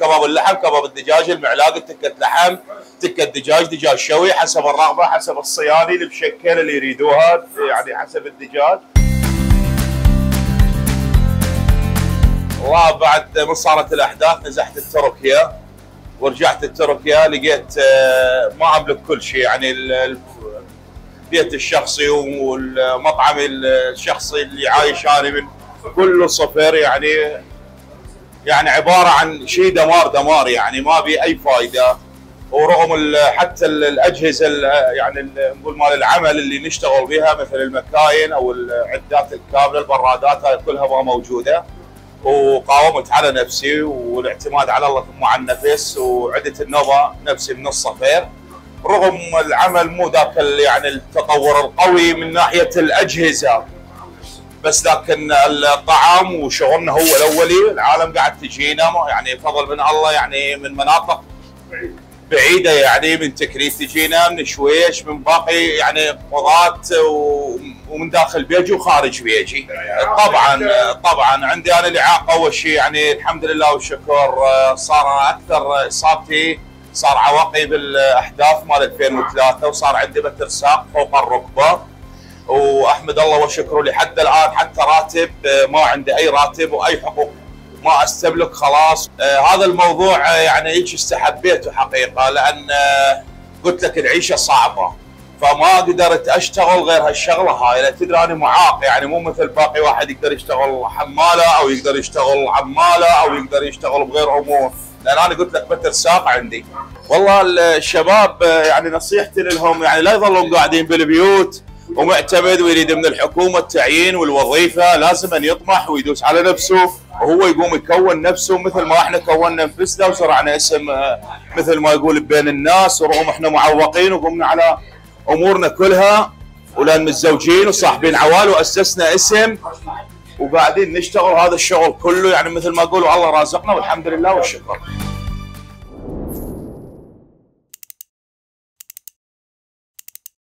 كباب اللحم كباب الدجاج المعلاق تكة لحم تكة دجاج دجاج شوي حسب الرغبة حسب الصياني المشكل اللي يريدوها يعني حسب الدجاج. والله بعد ما صارت الأحداث نزحت التركيا ورجعت التركيا لقيت آه، ما أملك كل شيء يعني ال- ال- البيت الشخصي والمطعم الشخصي اللي عايش أنا من كله صفر يعني يعني عبارة عن شيء دمار دمار يعني ما بي أي فائده ورغم حتى ال- الأجهزة ال- يعني نقول مال العمل اللي نشتغل بها مثل المكاين أو العدات الكاملة البرادات هاي كلها ما موجودة. وقاومت على نفسي والاعتماد على الله مع النفس وعدت النوبه نفسي من الصفير. رغم العمل مو ذاك يعني التطور القوي من ناحية الأجهزة. بس لكن الطعام وشغلنا هو الأولي. العالم قاعد تجينا يعني فضل من الله يعني من مناطق بعيدة يعني من تكريت تجينا من شويش من باقي يعني قضاة ومن داخل بيجي وخارج بيجي. طبعا طبعا عندي أنا الإعاقة أول شيء يعني الحمد لله والشكر صار أكثر إصابتي صار عواقي بالاحداث مال 2003 وصار عندي بترساق فوق الركبة. وأحمد الله وشكره لحد الآن حتى راتب آه، ما عندي أي راتب وأي حقوق. ما أستملك خلاص. آه هذا الموضوع آه يعني هيك استحبيته حقيقة لأن قلت لك العيشة صعبة فما قدرت أشتغل غير هالشغلة هاي. لا تدري أنا معاق يعني مو مثل باقي واحد يقدر يشتغل حمالة أو يقدر يشتغل عمالة أو يقدر يشتغل بغير أمور. لأن أنا قلت لك بتر ساق عندي. والله الشباب يعني نصيحتي لهم يعني لا يظلون قاعدين بالبيوت. ومعتمد ويريد من الحكومة التعيين والوظيفة لازم أن يطمح ويدوس على نفسه وهو يقوم يكون نفسه مثل ما إحنا كونا أنفسنا وزرعنا اسم آه، مثل ما يقول بين الناس ورغم إحنا معوقين وقمنا على أمورنا كلها ولأن متزوجين وصاحبين عوال وأسسنا اسم وقاعدين نشتغل هذا الشغل كله يعني مثل ما يقولوا الله رازقنا والحمد لله والشكر.